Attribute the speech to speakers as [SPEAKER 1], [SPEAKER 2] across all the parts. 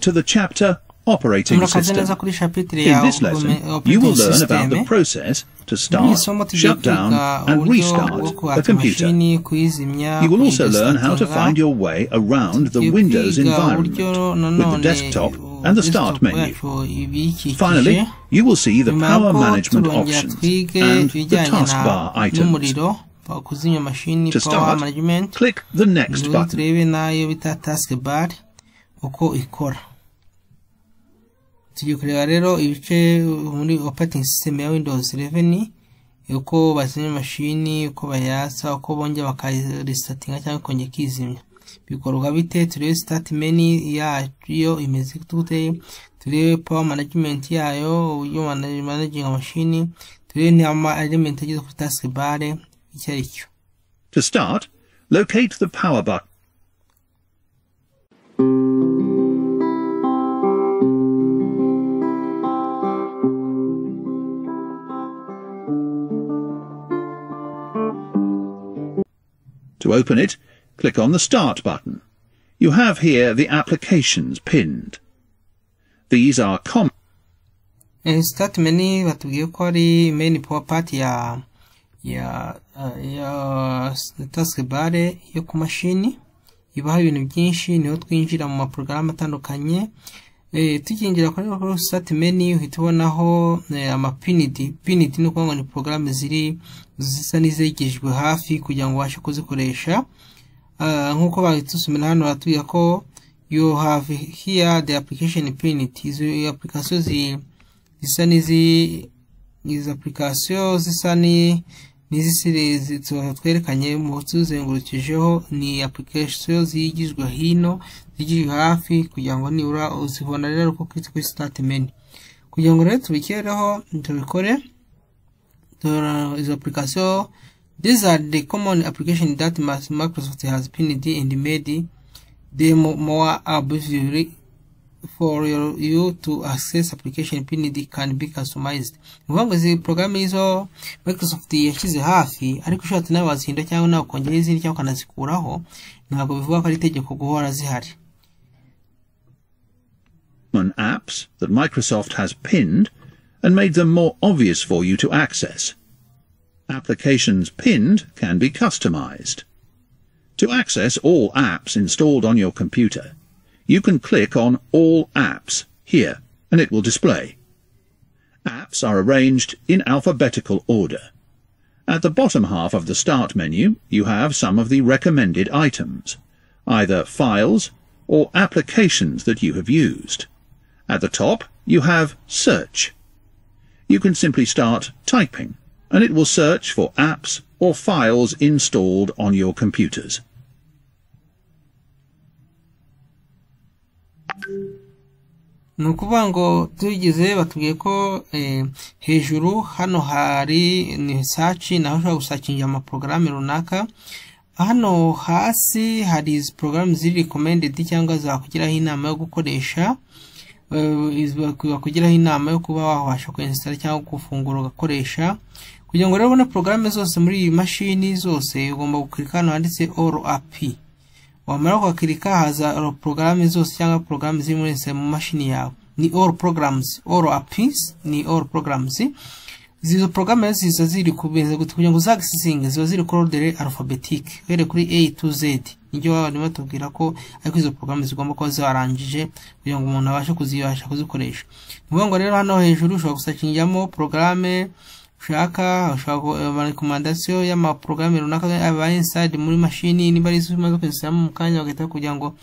[SPEAKER 1] to the chapter Operating System. In this lesson, you will learn about the process to start,
[SPEAKER 2] iri somo tugiye
[SPEAKER 1] shut down, and restart the computer. You will also learn how to find your way around the Windows environment with the desktop and the start menu. Finally, you will see the power management options and the taskbar items.
[SPEAKER 2] n'umuriro pa- kuzimya mashini
[SPEAKER 1] To start, click the next button.
[SPEAKER 2] Uko ikora. Tugiye kureba rero ibice muri operating system ya windows 11 uko bazimya mashini uko bayatsa uko bongera bakarisatinga cyangwa kongera ikizimya. Bikorwa bite? Turebe start menu yayo imeze gute? Turebe power management yayo uburyo mana- managing mashini turebe n'ama element agize kuri task bar icyo ari cyo
[SPEAKER 1] To start, locate the power button. To open it, click on the Start button. You have here the applications pinned. These are common
[SPEAKER 2] Eh, start menu batubwiye ko ari main power part ya ya ya task bar yo ibaho ibintu byinshi ni ho twinjira mu maporogaramu atandukanye. Eh, tukinjira kuri start menu uhita ubonaho eh, amapinidi. Pinidi ni ukuvuga ngo ni porogaramu ziri zisa n'izegejwe hafi kugira ngo ubashe kuzikoresha. Uh, nk'uko babitusomera hano batubwira ko you have here the application pinit izo application zi zisa n'izi izi application zisa ni n'izisiri twerekanye mu tuzengurukijeho ni application zigijwe hino zigijwe hafi kugira ngo nibura uzibona rero uko kwitwa kuri start menu. Kugira ngo rero tubikereho tubikore izo application these are the common application that Microsoft has pinned and made. Them more obviously for your, you to access application pinned can be customized izi porogaramu izo Microsoft yashyize hafi ariko ushatse nawe wazihindura cyangwa nawe ukongeraho izindi cyangwa ukanazikuraho ntabwo bivuga ko ari itegeko guhora zihari
[SPEAKER 1] apps that Microsoft has pinned and made them more obvious for you to access. Applications pinned can be customized. To access all apps installed on your computer, you can click on All Apps here and it will display. Apps are arranged in alphabetical order. At the bottom half of the Start menu, you have some of the recommended items, either files or applications that you have used. At the top, you have Search. You can simply start typing, and it will search for apps or files installed on your computers.
[SPEAKER 2] Ni ukuvuga ngo tugize batubwiye ko eh, hejuru hano hari ni saci naho ushobora gusacinga amaporogaramu runaka. Hano hasi hari izi porogaramu ziri recommended cyangwa zakugiraho inama yo gukoresha eh, bakugiraho inama yo kuba wabasha kuyinsitara cyangwa gufungura ugakoresha. Kugira ngo rero ubone porogaramu zose muri iyi mashini zose ugomba gukirika hano handitse all api wamara kwakirika haza porogaramu zose cyangwa porogaramu ziri muri mu mashini yawe ni all programs all apps ni all programs. Izo porogaramu ziza ziri gute kugira ngo uzagisinge ziba ziri kuri ordere alphabetique uhereye kuri a to z. Nibyo barimo batubwira ko ariko izo porogaramu zigomba kuba zarangije kugira ngo umuntu abashe kuzibasha kuzikoresha. Ni ukuvuga ngo rero hano hejuru ushobora gusakingiramo porogaramu Eh, y'amaporogaramu runaka aba inside muri mu kanya kugira ngo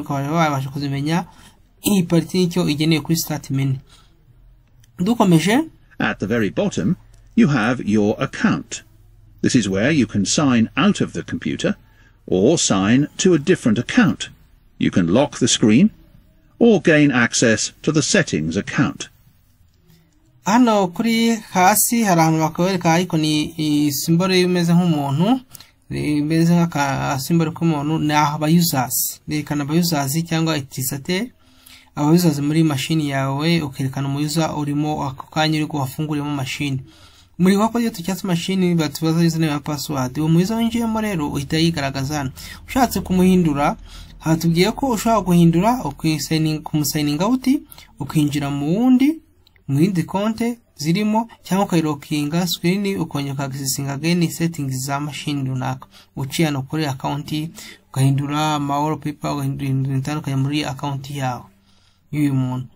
[SPEAKER 2] ukaba wabasha kuzimenya iyi kuri start menu dukomeje
[SPEAKER 1] At the very bottom, you have your account. This is where you can sign out of the computer or sign to a different account. You can lock the screen or gain access to the settings account.
[SPEAKER 2] Hano kuri hasi hari ahantu bakwereka iconi simbolo imeze nk'umuntu imeze nk'akasimbolo k'umuntu ni abayuzazi berekana abayuzazi cyangwa itisateur abayuzazi muri mashini yawe ukerekana umuyuza urimo ako kanya uri wafunguriyemo mashini muri wako iyo tucyatse mashini batubaza username na password. Uwo muyuza winjiyemo rero uhita yigaragaza hano. Ushatse kumuhindura hatubwiye ko ushobora guhindura kumusayininga awuti ukinjira mu wundi mu yindi konte zirimo cyangwa ukayirokinga screen ukongera ukagisinga geni settings za machine runaka. Uciye no kuri account ugahindura ma wallpaper ugahindura ibintu bitandukanye muri account yawe. Y'uyu muntu.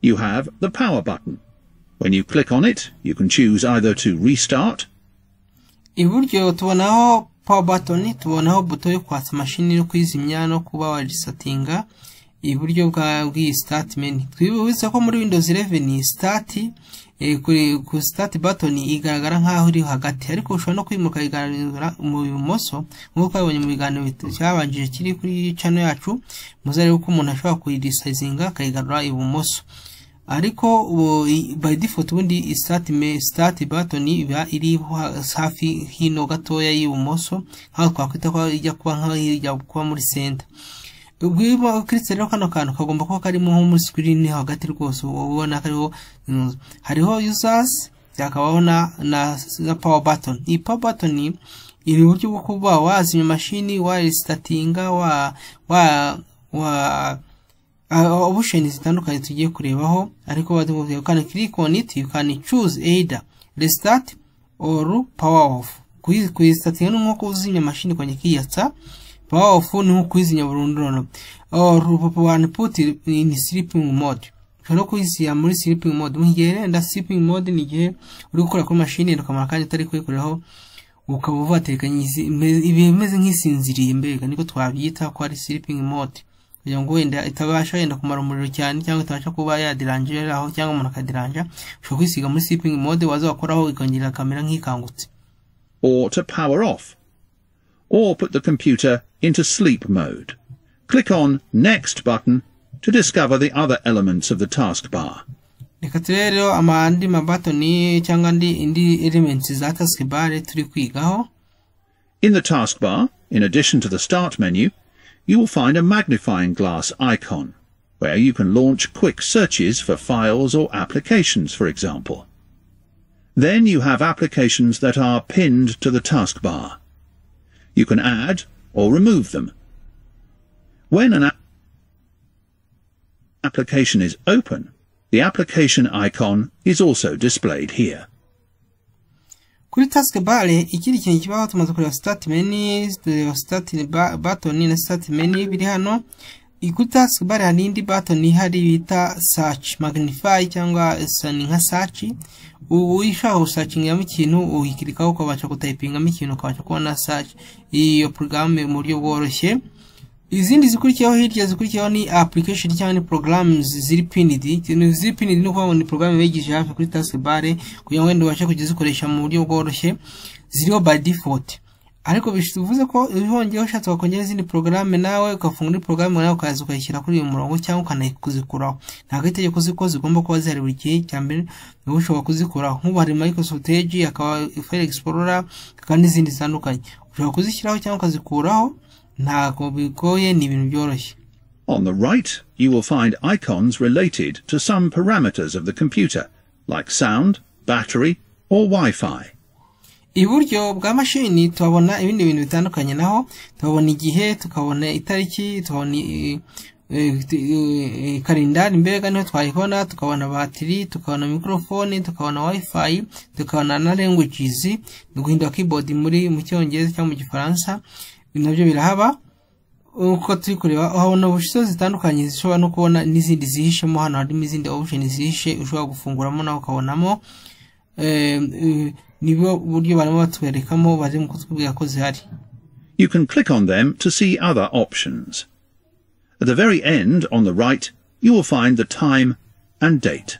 [SPEAKER 1] You have the power button. When you click on it, you can choose either to restart,
[SPEAKER 2] iburyo tubonaho power button tubonaho buto yo kwatsa mashini no kuyizimya no kuba warisatinga iburyo bw'iyi start menu. Twibutse ko muri windows 11 start eh, ku start button igaragara nk'aho iri hagati. Ariko ushobora no kwimuka igaragara mu bumoso nk'uko twabonye mu biganiro cyabanjije kiri kuri channel yacu muzarebe ko umuntu ashobora kuyirisizinga akayigarura ibumoso. Ariko by default ubundi start button iba iri hafi hino gatoya y'ibumoso nkaho twakwita ko ijya kuba nkaho ijya kuba muri center. Ubwo ukiritse rero kano kantu kagomba kuba karimo nko muri screen hagati rwose ubona kariho hariho users hakabaho na na, na power button. Iyi power button iri uburyo bwo kuba wazimya mashini warisitatinga wa wa wa option zitandukanye tugiye kurebaho ariko batubwiye you can click on it you can choose either restart or power off. Kuyistatinga ni nko kuzimya mashini kwenye kiyatsa power off ni nko kuyizimya burundu or one put in sleeping mode. Ushobora kuyisiya muri sleeping mode. Mu renda sleeping mode ni igihe uri gukora kuri mashini ukamara kandi utari kuyikoreraho ukaba uvatekanye ibimeze nk'isinziriye mbega niko twabyita ko ari sleeping mode kugira ngo wenda itabasha wenda kumara umuriro cyane cyangwa itabasha kuba yadirangiraho cyangwa umuntu akadiranja ushobora kwisiga muri sleeping mode waza wakoraho ikongera kamera nk'ikangutse
[SPEAKER 1] or to power off, or put the computer into sleep mode. Click on Next button to discover the other elements of the taskbar.
[SPEAKER 2] reka turebe rero mabatoni cyangwa indi elements za taskbar turi kwigaho
[SPEAKER 1] In the taskbar, in addition to the Start menu, you will find a magnifying glass icon, where you can launch quick searches for files or applications, for example. Then you have applications that are pinned to the taskbar. You can add or remove them. When an application is open, the application icon is also displayed here.
[SPEAKER 2] Kuri task bar ikindi kintu kibaho tumaze kureba start menu tureba start button na start menu biri hano. Kuri taskbar hari indi button ihari bita search magnify cyangwa sani nka search. Ubu ushaka gusakingamo ikintu uyikirikaho ukabasha gutayipingamo ikintu ukabasha kubona search. Iyo porogaramu mu buryo bworoshye izindi zikurikiyeho hirya zikurikiyeho ni application cyangwa ni programs ziri pinned. Ziri pinned ni ukuvuga ngo ni program begeje hafi kuri taskbar kugira ngo wenda ubashe kuzikoresha mu buryo bworoshye ziriho by default. Ariko bivuze ko ibihongeyeho ushatse wakongera izindi porogaramu nawe ugafunga indi porogaramu nawe ukaza ukayishyira kuri uyu murongo cyangwa ukanakuzikuraho. Ntabwo itegeko ko zigomba kuba zihari buri gihe cya mbere niba ushobora kuzikuraho. Nk'ubu hari microsoft edge hakaba file explorer hakaba n'izindi zitandukanye. Ushobora kuzishyiraho cyangwa ukazikuraho ntabwo bigoye ni ibintu byoroshye.
[SPEAKER 1] On the right, you will find icons related to some parameters of the computer, like sound, battery, or Wi-Fi.
[SPEAKER 2] iburyo bwa mashini tuhabona ibindi bintu bitandukanye naho. Tuhabona igihe tukabona itariki tukabona kalendari mbega ni ho twayibona. Tukabona batiri tukabona mikorofone tukabona wifi tukabona na languages. Guhindura keyboard muri mu cyongereza cyangwa mu gifaransa. Birahaba uko turi kureba zitandukanye zishobora no kubona n'izindi zihishemo hano zihishe ushobora gufunguramo nawe ukabonamo barimo batwerekamo kutubwira ko zihari
[SPEAKER 1] You can click on them to see other options. At the very end, on the right, you will find the time and date.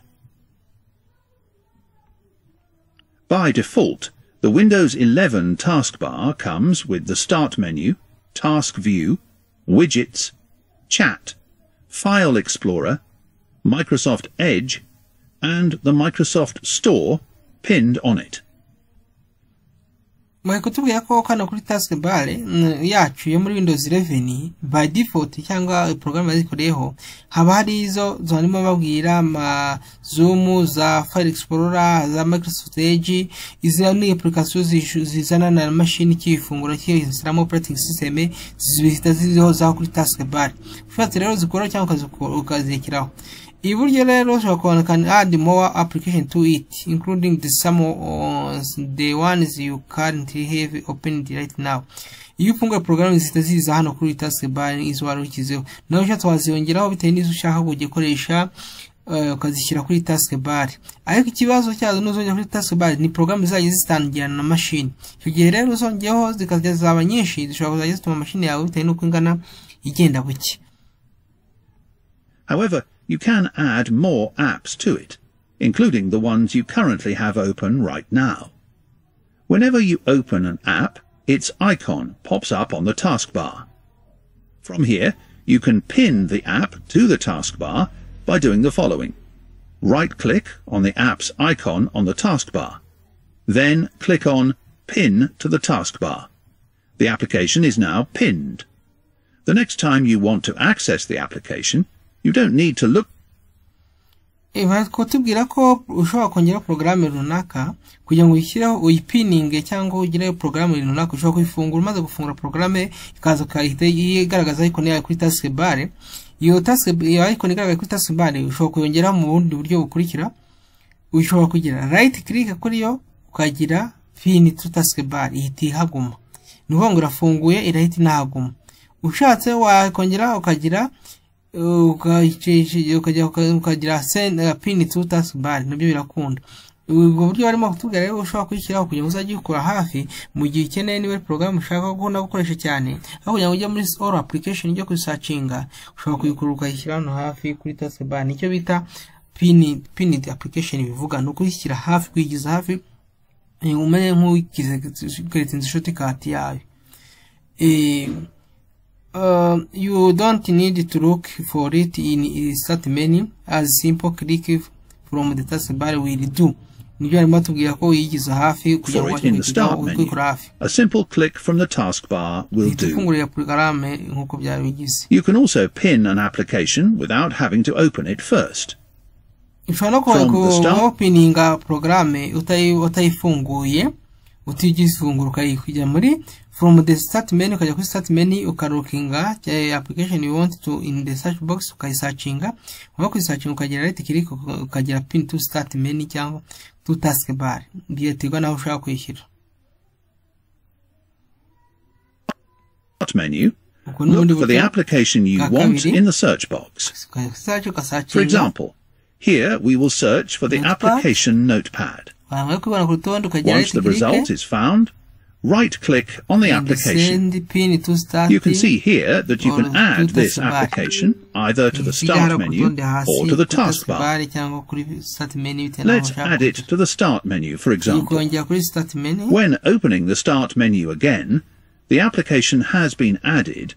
[SPEAKER 1] By default, the Windows 11 taskbar comes with the Start menu, Task View, Widgets, Chat, File Explorer, Microsoft Edge, and the Microsoft Store pinned on it.
[SPEAKER 2] Bari kutubwira ko kano kuri task bar mm, yacu yo muri windows 11 by default cyangwa porogaramu yazikoreyeho haba hari izo zarimo babwira ama zoom za file explorer za microsoft edge izi ni application zizana na mashini kifunguro cyisiramo operating system zihita ziriho za kuri task bar. Ufite rero zikora cyangwa ukazirekeraho iburyo rero ushobora kubona can add more application to it including the some uh, the ones you currently have opened right now. Iyo ufunguye porogaramu zihita ziza hano kuri task bar izo wari ushyizeho nawe ushatse waziyongeraho bitewe n'izo ushaka kugikoresha uh, ukazishyira kuri task bar. Ariko ikibazo cyazo nuzongera kuri task bar ni porogaramu zizajya zitangirana na mashini icyo gihe rero uzongeyeho zikajya zaba nyinshi zishobora kuzajya zituma mashini yawe bitewe n'uko ingana igenda buke
[SPEAKER 1] However, you can add more apps to it, including the ones you currently have open right now. Whenever you open an app, its icon pops up on the taskbar. From here, you can pin the app to the taskbar by doing the following. Right-click on the app's icon on the taskbar. Then click on Pin to the taskbar. The application is now pinned. The next time you want to access the application, you don't need to look.
[SPEAKER 2] Eh, kutubwira ko ushobora kongera porogaramu runaka kugira ngo uyishyireho uyipininge cyangwa ugireho porogaramu runaka. Ushobora kuyifungura umaze gufungura porogaramu ikaza ukahita igaragaza icon yayo kuri task bar. Iyo task iyo icon igaragaye kuri task bar ushobora kuyongera mu bundi buryo bukurikira. Ushobora kugira right click kuri yo ukagira pin to task bar. Ihita ihaguma. Ni ukuvuga ngo irafunguye irahita inahaguma. Ushatse wakongera ukagira ukagira send uh, pin to task bar na byo birakunda ubwo buryo barimo kutubwira rero ushobora kuyishyiraho kugira ngo uzajye uyikora hafi mu gihe ukeneye niba porogaramu ushaka gukunda gukoresha cyane aho kugira ngo ujye muri all application ujye kuyisacinga ushobora kuyikora ukayishyira hano hafi kuri task bar ni cyo bita pin pin application bivuga ni ukuyishyira hafi kuyigiza hafi eh, umenye nk'uwigize ukayitinza shortcut yayo eh, uh, you don't need to look for it in start menu as simple click from the taskbar will do ni byo barimo batubwira ko uyigiza hafi kugira
[SPEAKER 1] for
[SPEAKER 2] ngo
[SPEAKER 1] it in the start
[SPEAKER 2] ubashe
[SPEAKER 1] menu.
[SPEAKER 2] kuyikora hafi
[SPEAKER 1] A simple click from the taskbar will do.
[SPEAKER 2] ifungurira porogaramu nk'uko byari bigize
[SPEAKER 1] You can also pin an application without having to open it first.
[SPEAKER 2] ushobora no
[SPEAKER 1] From the start?
[SPEAKER 2] kuopeninga utayi- utayifunguye utigifungura ukayikujya muri from the start menu ukaja kuri start menu ukarukinga cha application you want to in the search box ukayisacinga waba search ukagira right click ukagira pin to start menu cyangwa to task bar byaterwa naho ushaka kwishyira
[SPEAKER 1] Start menu. Look for the application you want in the search box. For example, here we will search for the application Notepad.
[SPEAKER 2] ku
[SPEAKER 1] Once the result is found, right-click on the application.
[SPEAKER 2] send pin to start
[SPEAKER 1] You can see here that you can add this application either to the Start menu or to the taskbar.
[SPEAKER 2] taskbar cyangwa kuri start menu bitewe n'aho
[SPEAKER 1] Let's add it to the Start menu, for example.
[SPEAKER 2] ukongera kuri start menu
[SPEAKER 1] When opening the Start menu again, the application has been added,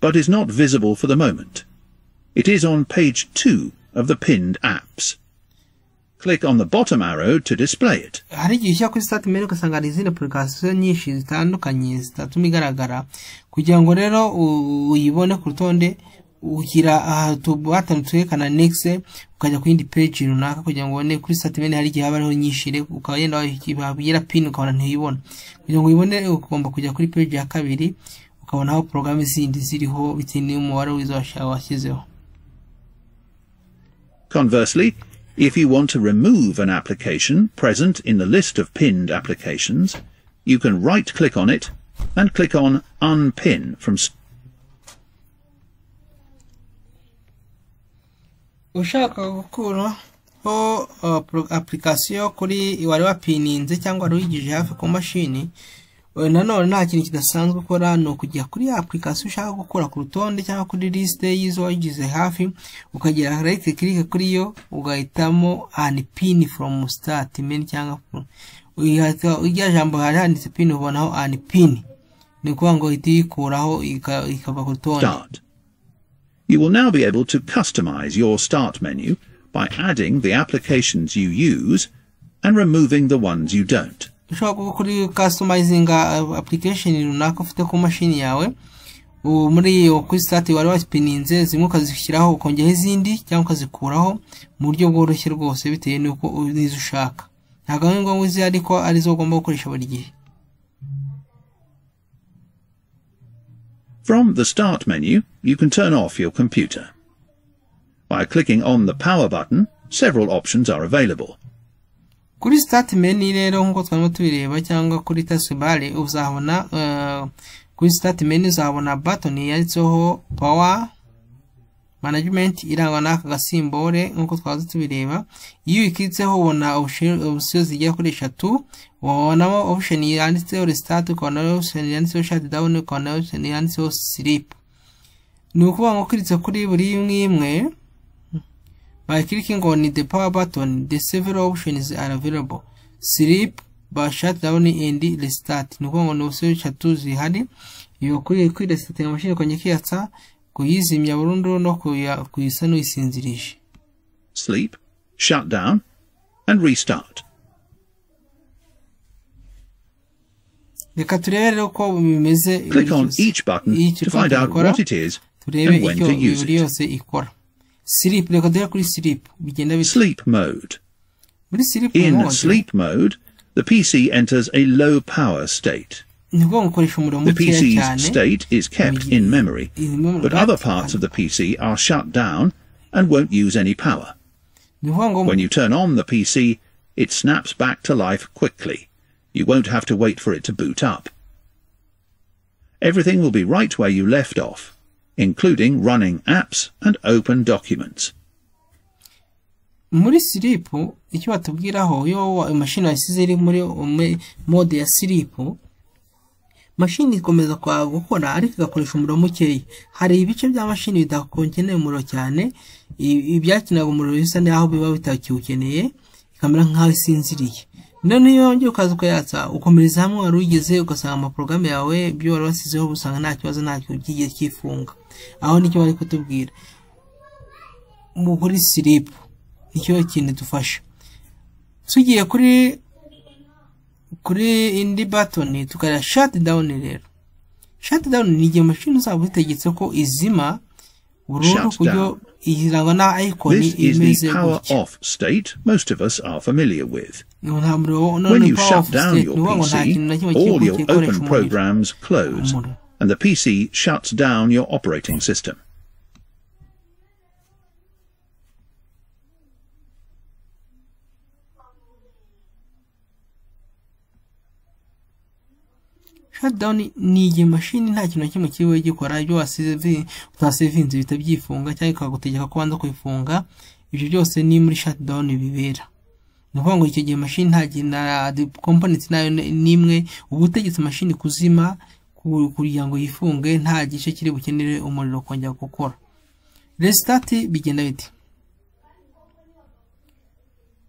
[SPEAKER 1] but is not visible for the moment. It is on page 2 of the pinned apps. Click on the bottom arrow to display it.
[SPEAKER 2] hari igihe ushyira kuri start menu ugasanga hari izindi application nyinshi zitandukanye zitatuma igaragara. Kugira ngo rero uyibone ku rutonde ushyira ahantu twerekana next ukajya ku yindi page runaka kugira ngo ubone kuri start menu hari igihe haba hariho nyinshi rero ukaba yenda wabwira pin ukabona ntuyibona kugira ngo uyibone ugomba kujya kuri page ya kabiri ukabona aho porogaramu zindi ziriho bitewe n'umubare w'izo washyizeho.
[SPEAKER 1] Conversely, if you want to remove an application present in the list of pinned applications, you can right-click on it and click on Unpin from
[SPEAKER 2] ushaka uh, application kuri wari wapininze cyangwa hafi ku Eh, nanone nta kintu kidasanzwe ukora kuri ushaka gukura ku rutonde cyangwa kuri y'izo wagize hafi kuri yo ugahitamo cyangwa jambo hari handitse ubonaho ni ngo ikava ku rutonde.
[SPEAKER 1] You will now be able to customize your Start menu by adding the applications you use and removing the ones you don't.
[SPEAKER 2] Ushobora kuri customizinga application runaka ufite ku mashini yawe muri iyo kuri start wari wapininze zimwe ukazishyiraho ukongeraho izindi cyangwa ukazikuraho mu buryo bworoshye rwose bitewe n'uko n'izo ushaka ntabwo ari ngombwa izi ariko ari zo ugomba gukoresha buri gihe
[SPEAKER 1] From the Start menu, you can turn off your computer. By clicking on the Power button, several options are available.
[SPEAKER 2] Kuri start menu rero nk'uko twarimo tubireba cyangwa kuri taskbar uzabona uh, kuri start menu uzabona button yanditseho power management irangwa n'aka gasimbore nk'uko twaza tubireba iyo uyikitseho ubona option zigera kuri eshatu wabonamo option yanditseho restart ukabona option yanditseho shutdown ukabona option yanditseho sleep. Ni ukuvuga ngo ukiritse kuri buri imwe imwe by clicking on the power button the several options are available sleep by shutdown and restart ni ukuvuga ngo ni option eshatu zihari iyo kuri ya mashini ukongera ukiyatsa kuyizimya burundu no kuyisa n'uyisinzirije
[SPEAKER 1] Sleep, shut down, and restart.
[SPEAKER 2] reka turebe rero uko bimeze
[SPEAKER 1] Click on each button
[SPEAKER 2] each
[SPEAKER 1] to find
[SPEAKER 2] button
[SPEAKER 1] out
[SPEAKER 2] ikora,
[SPEAKER 1] what it is
[SPEAKER 2] turebe
[SPEAKER 1] and when
[SPEAKER 2] icyo
[SPEAKER 1] to use
[SPEAKER 2] buri
[SPEAKER 1] it.
[SPEAKER 2] yose ikora sleep reka kuri sleep bigenda
[SPEAKER 1] Sleep mode.
[SPEAKER 2] muri sleep
[SPEAKER 1] In
[SPEAKER 2] mode
[SPEAKER 1] sleep mode, the PC enters a low power state.
[SPEAKER 2] ni ukuvuga ngo ukoresha umuriro
[SPEAKER 1] The PC's state is kept in memory, but other parts of the PC are shut down and won't use any power.
[SPEAKER 2] ni ukuvuga ngo
[SPEAKER 1] When you turn on the PC, it snaps back to life quickly. You won't have to wait for it to boot up. Everything will be right where you left off, including running apps and open documents.
[SPEAKER 2] muri sleep icyo batubwiraho iyo imashini wayisize iri muri mode ya sleep mashini ikomeza gukora ariko igakoresha umuriro mukeya hari ibice bya mashini bidakongeneye umuriro cyane i- ibyakeneraga umuriro bisa n'aho biba bitakiwukeneye ikamera nk'aho isinziriye none iyo wongeye ukaza ukayatsa ukomereza hamwe wari ugeze ugasanga amaporogaramu yawe ibyo wari wasizeho usanga nta kibazo ntacyo kigiye cyifunga aho ni cyo bari kutubwira. Muri siripu ni cyo kintu dufasha. Tugiye kuri kuri indi batoni tukareba shati dawuni rero. Shati dawuni ni igihe mashini uzaba utegetse ko izima burundu
[SPEAKER 1] Shut
[SPEAKER 2] ku buryo irangwa na ayikoni
[SPEAKER 1] This is the
[SPEAKER 2] imeze
[SPEAKER 1] power
[SPEAKER 2] gutya
[SPEAKER 1] off state most of us are familiar with. When
[SPEAKER 2] none
[SPEAKER 1] you
[SPEAKER 2] power
[SPEAKER 1] shut
[SPEAKER 2] off
[SPEAKER 1] down
[SPEAKER 2] state
[SPEAKER 1] your
[SPEAKER 2] ni ukuvuga ngo nta kintu na
[SPEAKER 1] PC,
[SPEAKER 2] kimwe
[SPEAKER 1] all
[SPEAKER 2] kiri
[SPEAKER 1] your
[SPEAKER 2] gikoresha
[SPEAKER 1] open programs close,
[SPEAKER 2] Umuriro.
[SPEAKER 1] and the PC shuts down your operating system.
[SPEAKER 2] Shutdown ni igihe mashini nta kintu na kimwe kiriwe gikora. Ibyo utasevinze bihita byifunga cyangwa ikagutegeka ko wanza kuyifunga ibyo byose ni muri shutdown bibera. Ni ukuvuga ngo icyo gihe mashini nta na component na yo n'imwe uba utegetse mashini kuzima ku- kugira ngo yifunge nta gice kiri bukenere umuriro kongera gukora. Restart bigenda bite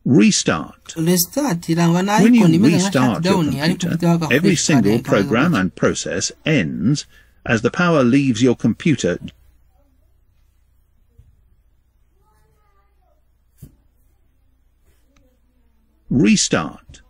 [SPEAKER 1] Restart.
[SPEAKER 2] restart irangwa na
[SPEAKER 1] When you
[SPEAKER 2] icon imeze nka
[SPEAKER 1] restart your computer, every single program and process ends as the power leaves your computer Restart.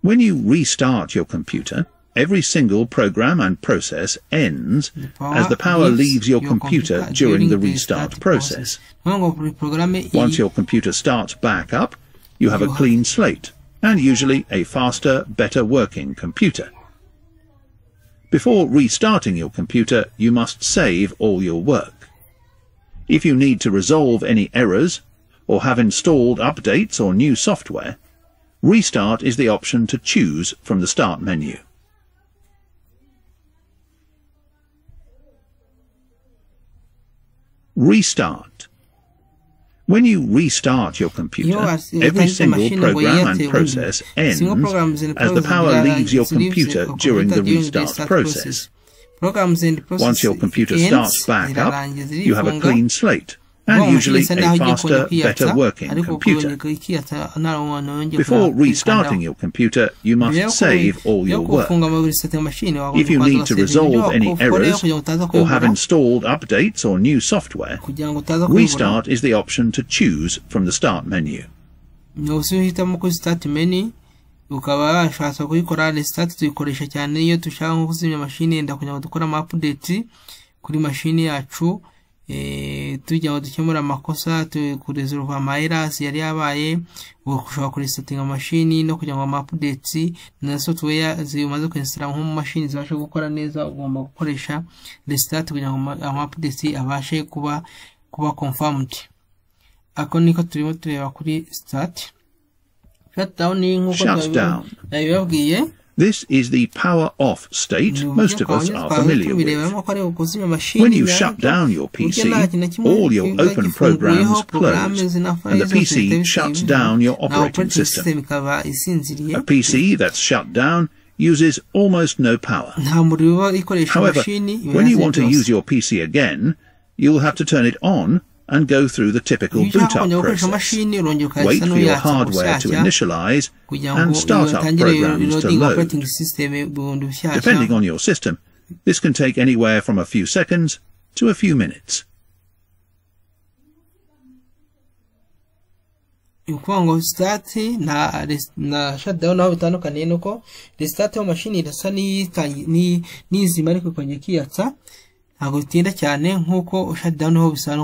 [SPEAKER 1] When you restart your computer, every single program and process ends as the power leaves your computer during the restart process.
[SPEAKER 2] Ni ukuvuga ngo buri porogaramu
[SPEAKER 1] Once your computer starts back up, you have a clean slate and usually a faster, better working computer. Before restarting your computer, you must save all your work. If you need to resolve any errors or have installed updates or new software, Restart is the option to choose from the Start menu. Restart. When you restart your computer,
[SPEAKER 2] You are- you
[SPEAKER 1] every single program and process ends
[SPEAKER 2] single programs and
[SPEAKER 1] as the power leaves your computer during the restart process.
[SPEAKER 2] Programs and processes
[SPEAKER 1] Once your computer starts back up, you have a clean slate and usually
[SPEAKER 2] mashini isa naho
[SPEAKER 1] a faster, better working computer.
[SPEAKER 2] kongera ikiyatsa nta muntu wongera
[SPEAKER 1] Before restarting your computer, you must save all your work.
[SPEAKER 2] gufunga ama reset ya mashini wagomba
[SPEAKER 1] If you need to resolve any errors
[SPEAKER 2] kugira ngo utaza
[SPEAKER 1] or have installed updates or new software, Restart is the option to choose from the Start menu.
[SPEAKER 2] ni ubusa uhitamo kuri start menu ukaba washatse kuyikora restart tuyikoresha cyane iyo dushaka nko kuzimya mashini yenda kugira ngo dukore ama update kuri mashini yacu eh, tugira ngo dukemure amakosa tu- kuresolve ama errors yari yabaye ushobora kuresetinga mashini no kugira ngo ama updates na software zimaze kuinstalla nko mu mashini zibashe gukora neza ugomba gukoresha restart kugira ngo ama- ama updates abashe kuba kuba confirmed. Ako niko turimo tureba kuri start. Shutdown nk'uko
[SPEAKER 1] Shutdown. This is the power off state most of us are familiar with. When you shut down your PC, all your open programs close, and the PC shuts down your operating system. A PC that's shut down uses almost no power.
[SPEAKER 2] nta muriro uba ikoresha
[SPEAKER 1] However, when you want to use your PC again, you'll have to turn it on and go through the typical boot up process. Wait for your hardware to initialize and start up programs to load.
[SPEAKER 2] operating system eh, bundi bushyashya
[SPEAKER 1] Depending on your system, this can take anywhere from a few seconds to a few minutes.
[SPEAKER 2] ni ukuvuga ngo start na na shutdown aho bitandukaniye nuko restart yo mashini irasa n'iyitangi- ni- n'izima ariko ikongera ikiyatsa cyane nk'uko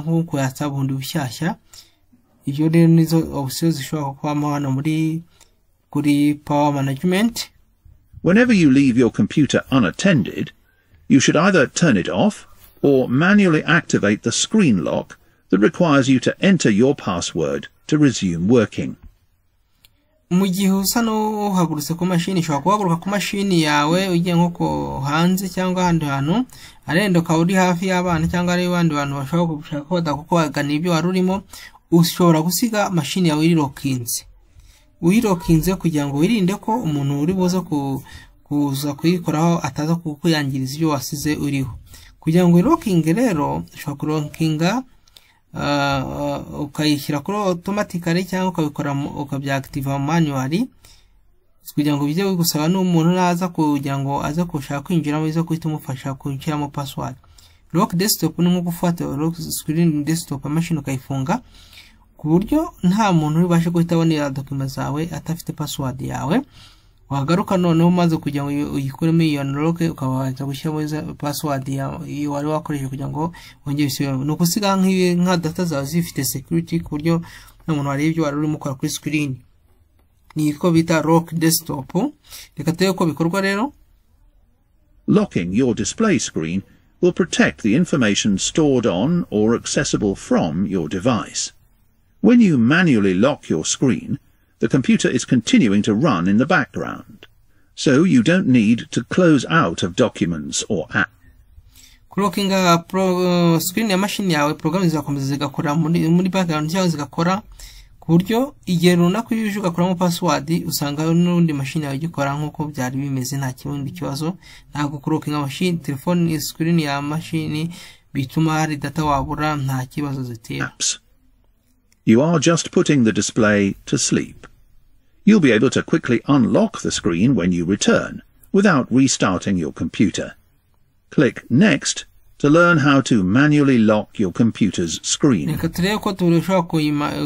[SPEAKER 2] ho bushyashya ibyo rero nizo zishobora hano muri kuri power management
[SPEAKER 1] Whenever you leave your computer unattended, you should either turn it off or manually activate the screen lock that requires you to enter your password to resume working.
[SPEAKER 2] Mu gihe usa n'uhagurutse ku mashini ushobora guhaguruka ku mashini yawe ugiye nko hanze cyangwa ahandi hantu arenda ukaba uri hafi y'abana cyangwa ari abandi bantu bashobora gushaka ko badakukwagana ibyo wari urimo ushobora gusiga mashini yawe irirokinze uyirokinze kugira ngo wirinde ko umuntu uri buze ku- kuza kuyikoraho ataza kukuyangiriza ibyo wasize uriho. Kugira ngo uyirokinge rero ushobora kurokinga ukayishyira kuri automatically cyangwa ukabikora ukabyaactiva manually. Kugira ngo bijye bigusaba n'umuntu naza kugira ngo aze kushaka kwinjiramo bize guhita umufasha gushyiramo password. Lock desktop ni nko gufata lock screen desktop machine ukayifunga ku buryo nta muntu ubashe guhita abonera dokima zawe atafite password yawe. Wagaruka noneho umaze ngo uyikuremo iyo unlock ukaba gushyiramo password iyo wari wakoresheje kugira ngo wongere usubiremo ni ukusiga nka data zawe zifite security ku buryo nta ibyo wari urimo kuri screen. Ni bita lock desktop. Reka turebe uko bikorwa rero.
[SPEAKER 1] Locking your display screen will protect the information stored on or accessible from your device. When you manually lock your screen, the computer is continuing to run in the background, so you don't need to close out of documents or apps.
[SPEAKER 2] kurokinga pro uh, screen ya mashini yawe porogaramu zizakomeza zigakora muri muri background cyangwa zigakora ku buryo igihe runaka iyo uje ugakuramo password usanga n'undi mashini yawe igikora nk'uko byari bimeze nta kindi kibazo ntabwo kurokinga mashini telefone screen ya mashini bituma hari data wabura nta kibazo zitera.
[SPEAKER 1] You are just putting the display to sleep. You'll be able to quickly unlock the screen when you return without restarting your computer. Click Next to learn how to manually lock your computer's screen.
[SPEAKER 2] turashobora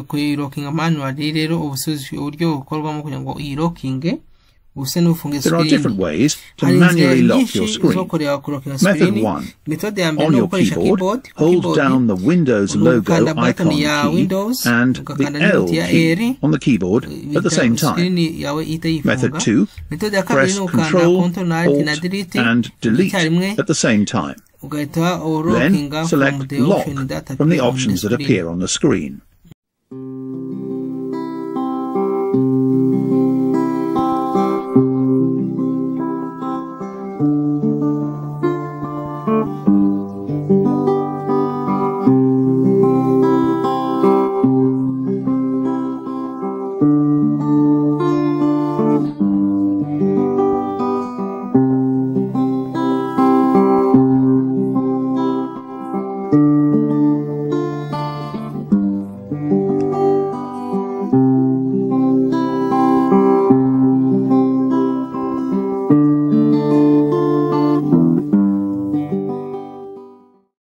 [SPEAKER 2] kuyirokinga manually
[SPEAKER 1] There are different ways to manually lock your screen. Method one.
[SPEAKER 2] metode ya mbere
[SPEAKER 1] On your keyboard, hold down the Windows logo icon key
[SPEAKER 2] Windows,
[SPEAKER 1] and the L key on the keyboard at the same time. Method two,
[SPEAKER 2] metode ya kabiri
[SPEAKER 1] press Control,
[SPEAKER 2] alt
[SPEAKER 1] and delete at the same time. Then select Lock from the options that appear on the screen.